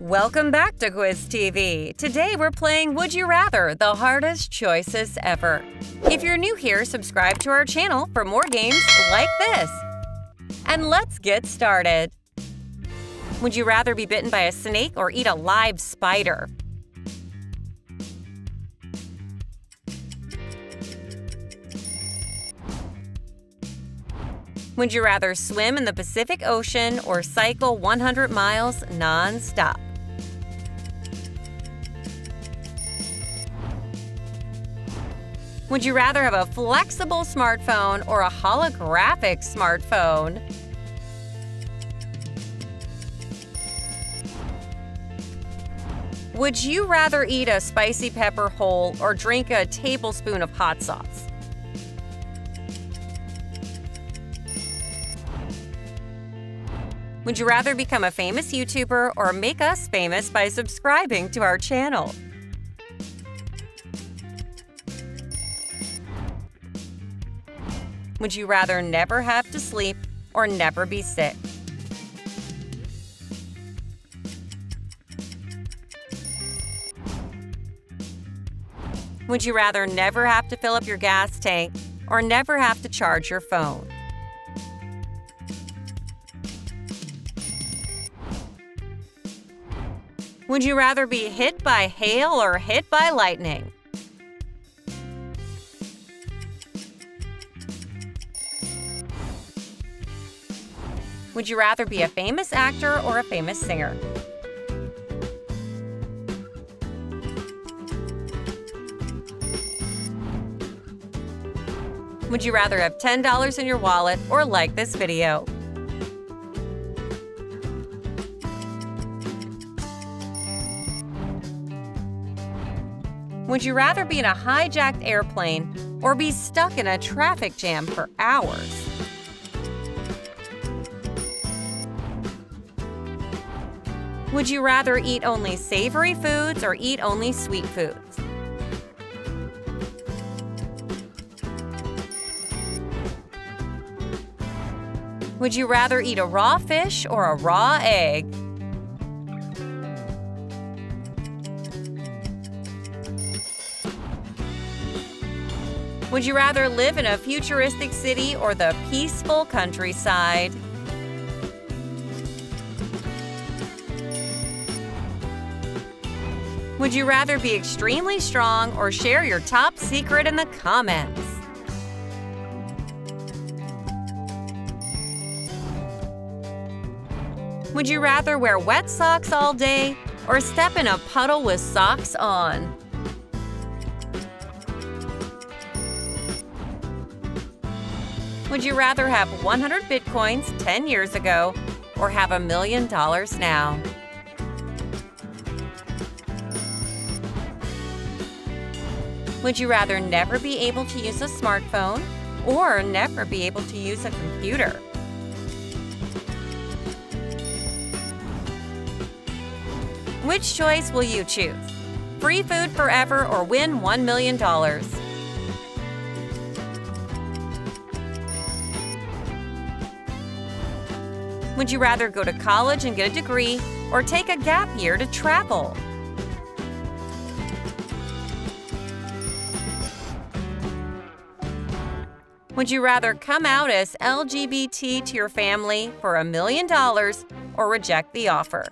Welcome back to Quiz TV. Today we're playing Would You Rather, the hardest choices ever. If you're new here, subscribe to our channel for more games like this. And let's get started. Would you rather be bitten by a snake or eat a live spider? Would you rather swim in the Pacific Ocean or cycle 100 miles non-stop? Would you rather have a flexible smartphone or a holographic smartphone? Would you rather eat a spicy pepper whole or drink a tablespoon of hot sauce? Would you rather become a famous YouTuber or make us famous by subscribing to our channel? Would you rather never have to sleep or never be sick? Would you rather never have to fill up your gas tank or never have to charge your phone? Would you rather be hit by hail or hit by lightning? Would you rather be a famous actor or a famous singer? Would you rather have $10 in your wallet or like this video? Would you rather be in a hijacked airplane or be stuck in a traffic jam for hours? Would you rather eat only savory foods or eat only sweet foods? Would you rather eat a raw fish or a raw egg? Would you rather live in a futuristic city or the peaceful countryside? Would you rather be extremely strong or share your top secret in the comments? Would you rather wear wet socks all day or step in a puddle with socks on? Would you rather have 100 bitcoins 10 years ago or have a million dollars now? Would you rather never be able to use a smartphone or never be able to use a computer? Which choice will you choose? Free food forever or win $1 million? Would you rather go to college and get a degree or take a gap year to travel? Would you rather come out as LGBT to your family for a million dollars or reject the offer?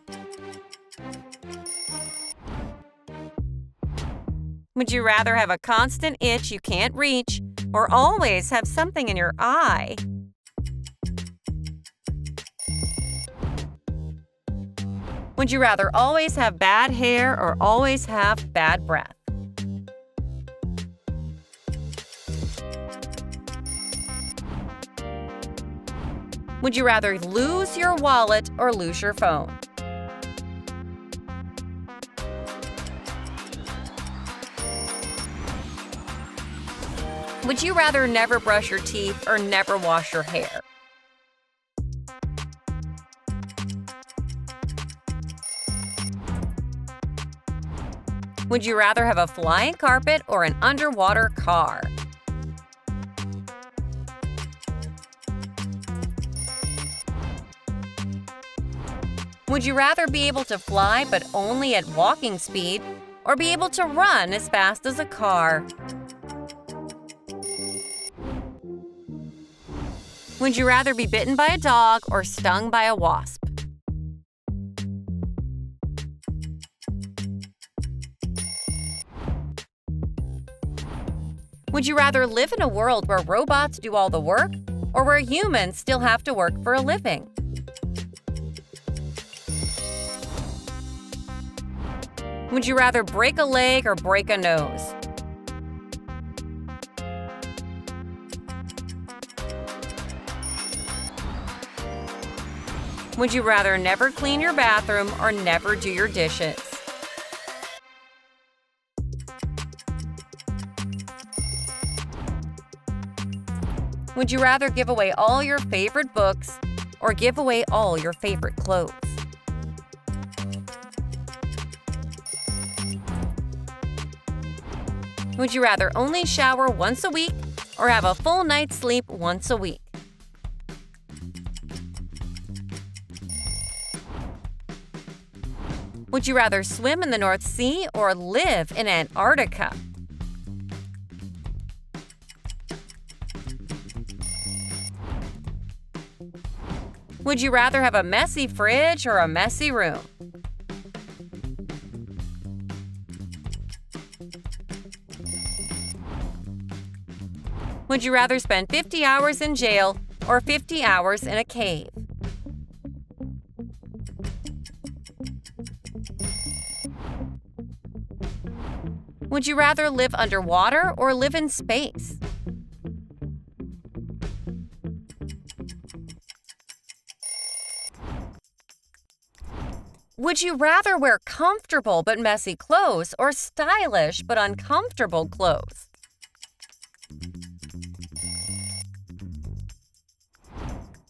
Would you rather have a constant itch you can't reach or always have something in your eye? Would you rather always have bad hair or always have bad breath? Would you rather lose your wallet or lose your phone? Would you rather never brush your teeth or never wash your hair? Would you rather have a flying carpet or an underwater car? Would you rather be able to fly but only at walking speed, or be able to run as fast as a car? Would you rather be bitten by a dog or stung by a wasp? Would you rather live in a world where robots do all the work or where humans still have to work for a living? Would you rather break a leg or break a nose? Would you rather never clean your bathroom or never do your dishes? Would you rather give away all your favorite books or give away all your favorite clothes? Would you rather only shower once a week or have a full night's sleep once a week? Would you rather swim in the North Sea or live in Antarctica? Would you rather have a messy fridge or a messy room? Would you rather spend 50 hours in jail or 50 hours in a cave? Would you rather live underwater or live in space? Would you rather wear comfortable but messy clothes or stylish but uncomfortable clothes?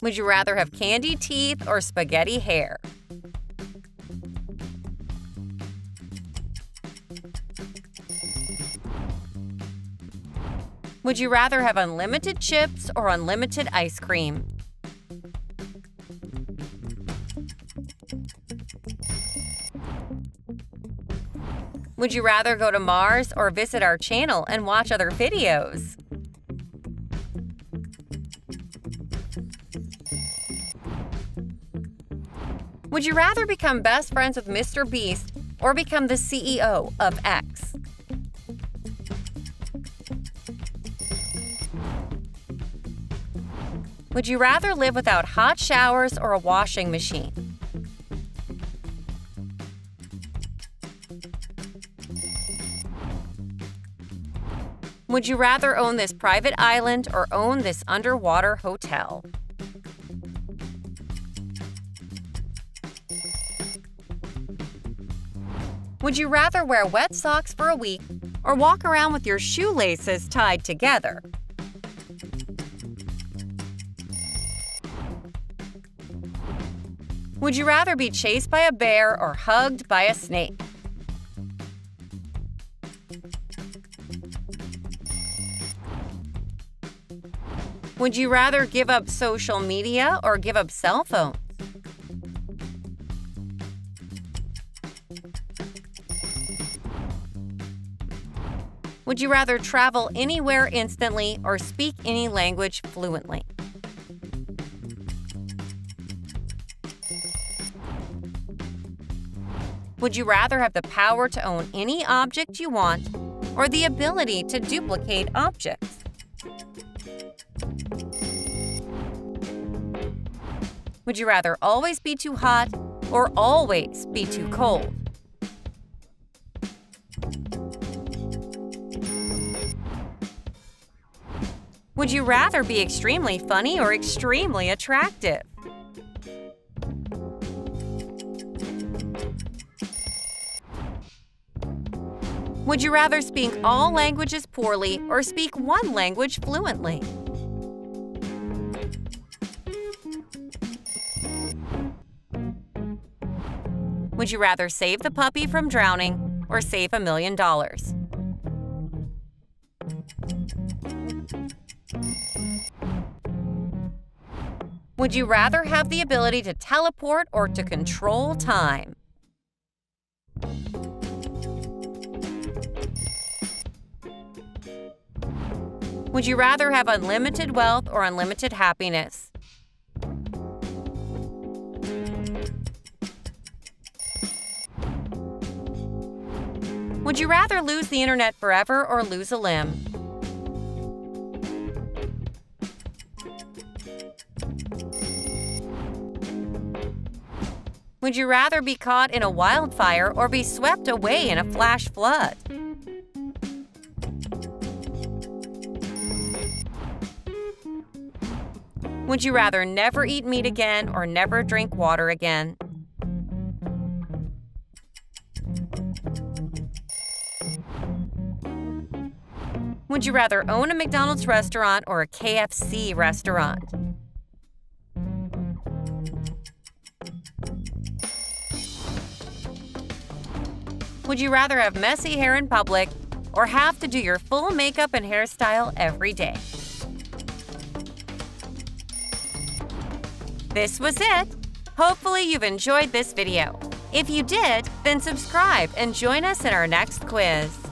Would you rather have candy teeth or spaghetti hair? Would you rather have unlimited chips or unlimited ice cream? Would you rather go to Mars or visit our channel and watch other videos? Would you rather become best friends with Mr. Beast or become the CEO of X? Would you rather live without hot showers or a washing machine? Would you rather own this private island or own this underwater hotel? Would you rather wear wet socks for a week or walk around with your shoelaces tied together? Would you rather be chased by a bear or hugged by a snake? Would you rather give up social media or give up cell phones? Would you rather travel anywhere instantly or speak any language fluently? Would you rather have the power to own any object you want or the ability to duplicate objects? Would you rather always be too hot or always be too cold? Would you rather be extremely funny or extremely attractive? Would you rather speak all languages poorly or speak one language fluently? Would you rather save the puppy from drowning or save a million dollars? Would you rather have the ability to teleport or to control time? Would you rather have unlimited wealth or unlimited happiness? Would you rather lose the internet forever or lose a limb? Would you rather be caught in a wildfire or be swept away in a flash flood? Would you rather never eat meat again or never drink water again? Would you rather own a McDonald's restaurant or a KFC restaurant? Would you rather have messy hair in public or have to do your full makeup and hairstyle every day? This was it! Hopefully you've enjoyed this video. If you did, then subscribe and join us in our next quiz.